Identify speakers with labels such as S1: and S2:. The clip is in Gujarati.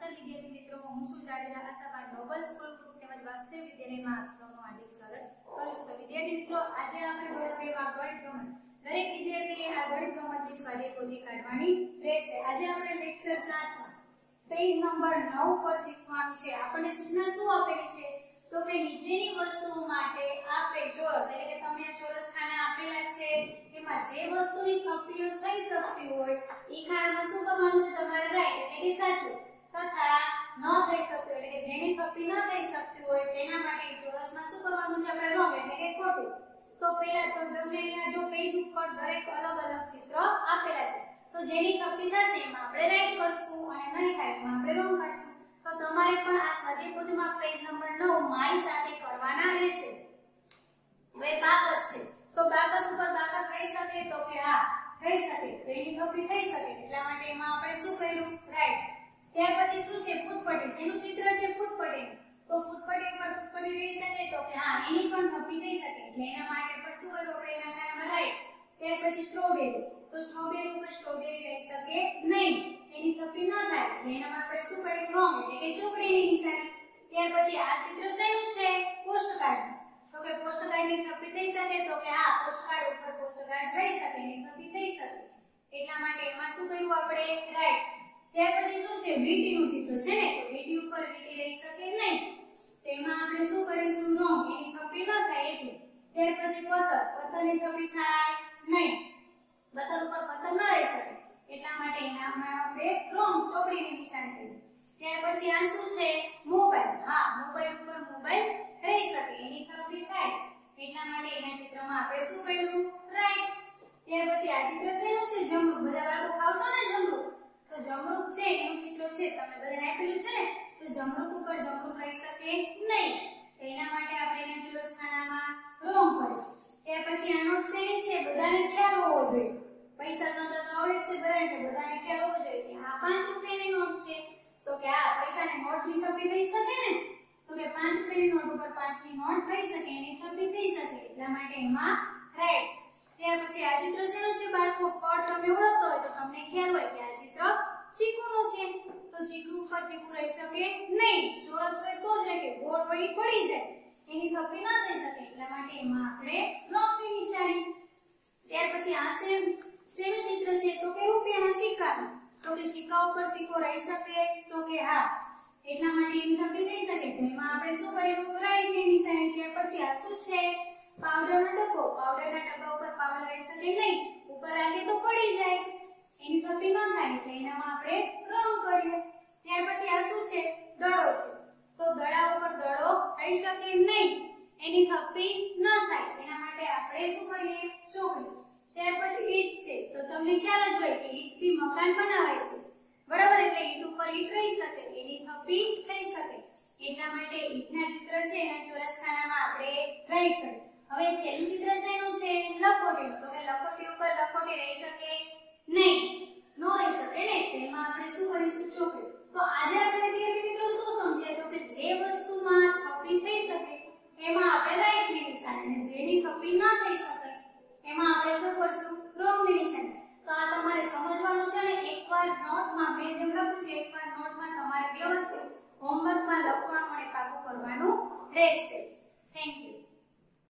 S1: વિદ્યાર્થી મિત્રો, હું છું Jadeja Ashapa noble school group તેમજ વાસ્તવિક વિદ્યાલયમાં આપ સૌનું હાર્દિક સ્વાગત કરું છું. તો વિદ્યાર્થી મિત્રો, આજે આપણે ધોરણ બે માં ગણિત ગમન દરેક વિદ્યાર્થીએ આ ગણિત ગમતની સ્વાધ્યાય પોથી કાઢવાની રહેશે. આજે આપણે લેક્ચર 7 માં પેજ નંબર 9 પર શીખવાનું છે. આપણને સૂચના શું આપેલી છે? તો કે નીચેની વસ્તુઓ માટે આપે ચોરસ, એટલે કે તમે આ ચોરસ ખાના આપેલા છે, એમાં જે વસ્તુની થપ્પીઓ થઈ શકતી હોય એ ખાનામાં શું કરવાનું છે? તમારે રાઈટ એટલે કે સાચું. તથા ન થઈ શકતું એટલે કે જેની થપ્પી ન થઈ શકતી હોય, તેના માટે ચોરસમાં શું કરવાનું છે આપણે રોંગ એટલે કે ખોટું. તો પેલા તો અહીંયા જો પેજ ઉપર દરેક અલગ અલગ ચિત્ર આપેલા છે. તો જેની થપ્પી થશે એમાં આપણે રાઈટ કરશું અને નહીં થાય એમાં આપણે રોંગ કરશું. તો તમારે પણ આ સ્વાધ્યાય પોથીમાં પેજ નંબર 9 મારી સાથે કરવાના રહેશે. હવે બાકસ છે. તો બાકસ ઉપર બાકસ રહી શકે તો કે હા થઈ શકે. તો એની થપ્પી થઈ શકે. એટલા માટે એમાં આપણે શું કર્યું? રાઈટ. ત્યાર પછી શું છે? ફૂટપટ્ટી શેનું ચિત્ર છે ફૂટપટેલ. તો ફૂટપટી ઉપર ફૂટપટી રહી શકે તો કે હા, એની પણ થપ્પી થઈ શકે. એટલે એના માટે પણ શું કર્યું આપણે એના કારણમાં રાઈટ. ત્યાર પછી સ્ટ્રોબેરી. તો સ્ટ્રોબેરી ઉપર સ્ટ્રોબેરી રહી શકે નહીં. એની થપ્પી ન થાય. એટલે એનામાં આપણે શું કર્યું? રોંગ, એટલે કે ચોકડીની નિશાની. ત્યાર પછી આ ચિત્ર શેનું છે? પોસ્ટકાર્ડ તો કે પોસ્ટકાર્ડની થપ્પી થઈ શકે તો કે હા, પોસ્ટકાર્ડ ઉપર પોસ્ટકાર્ડ રહી શકે, એની કપી થઈ શકે. એટલા માટે એમાં શું કર્યું આપણે? રાઈટ. ત્યાર પછી શું છે? વીટીનું ચિત્ર છે ને? તો વીટી ઉપર વીટી રહી શકે નહીં. તેમાં આપણે શું કરીશું? રોંગ એની કપી ન થાય એટલે. ત્યાર પછી પથ્થર. પથ્થરની કપી થાય નહીં. પથ્થર ઉપર પથ્થર ન રહી શકે. એટલા માટે એનામાં આપણે રોંગ ચોપડીની નિશાન કરી ત્યાર પછી આ શું છે? મોબાઈલ. હા, મોબાઈલ ઉપર મોબાઈલ રહી શકે. એની કપી થાય. એટલા માટે એના ચિત્રમાં આપણે શું કર્યું? રાઈટ. ત્યાર પછી આ ચિત્ર શેનું છે? જમરૂ. બધા બાળકો ખાવશો ને જમરૂક તો જમરૂક છે એનું ચિત્ર છે, તમે બધાને આપેલું છે ને, તો જમણુક ઉપર જમણુક રહી શકે નહીં. તો એના માટે આપણે એના ચોરસ ખાનામાં રોંગ કરીશું ત્યાર પછી આ નોટ શેની છે, બધાને ખ્યાલ હોવો જોઈએ. પૈસા તો આવડે જ છે બધાને બધાને ખ્યાલ હોવો જોઈએ કે આ પાંચ રૂપિયાની નોટ છે. તો કે આ પૈસાની નોટની થપ્પી થઈ શકે ને? તો કે પાંચ રૂપિયાની નોટ ઉપર 5 ની નોટ થઈ શકે, એની થપ્પી થઈ શકે, એટલા માટે એમાં રાઈટ. ત્યાર પછી આ ચિત્ર શેનું છે બાળકો? ફળ તમે ઓળખતો હોય તો તમને ખ્યાલ હોય કે આ ચિત્ર ચીકુનું છે. તો ચીકુ ઉપર ચીકુ રહી શકે નહીં. ચોરસ હોય તો જ રહે. ગોળ હોય પડી જાય. એની કપી ન થઈ શકે. એટલા માટે એમાં આપણે લોકની નિશાની. ત્યાર પછી આ સેમ સેમ ચિત્ર છે. તો કે રૂપિયાના સિક્કાનું તો કે સિક્કા ઉપર સિક્કો રહી શકે. તો કે હા. એટલા માટે એની કપી થઈ શકે. તો એમાં આપણે શું કર્યું? રાઈટની નિશાની. ત્યાર પછી આ શું છે? પાવડરનો ડબ્બો પાવડરના ડબ્બા ઉપર પાવડર રહી શકે નહીં ઉપર રાખે તો પડી જાય એની થપ્પી ન થાય એટલે એનામાં આપણે રંગ કરીએ. ત્યાર પછી આ શું છે? દડો છે. તો દડા ઉપર દડો રહી શકે નહીં. એની થપ્પી ન થાય. એના માટે આપણે શું કરીએ? ચોકડી. ત્યાર પછી ઈટ છે. તો તમને ખ્યાલ જ હોય કે ઈટથી મકાન બનાવાય છે. બરાબર? એટલે ઈટ ઉપર ઈટ રહી શકે. એની થપ્પી થઈ શકે. એટલા માટે ઈટના ચિત્ર છે એના ચોરસ ખાનામાં આપણે રાઈટ કરીએ હવે છેલ્લું ચિત્ર શેનું છે? લખોટી. તો કે લખોટી ઉપર લખોટી રહી શકે નહીં, નો રહી શકે ને. તેમાં આપણે શું કરીશું? ચોકડી. તો આજે આપણે વિદ્યાર્થી મિત્રો શું સમજ્યા તો કે જે વસ્તુમાં થપ્પી થઈ શકે, એમાં આપણે રાઈટની નિશાની જેની થપ્પી ન થઈ શકે, એમાં આપણે શું કરશું? રોંગની તો આ તમારે સમજવાનું છે ને, એકવાર નોટમાં, મેં જેમ લખ્યું છે, એકવાર નોટમાં તમારે વ્યવસ્થિત હોમવર્કમાં લખવાનું અને પાકું કરવાનું રહેશે. Thank you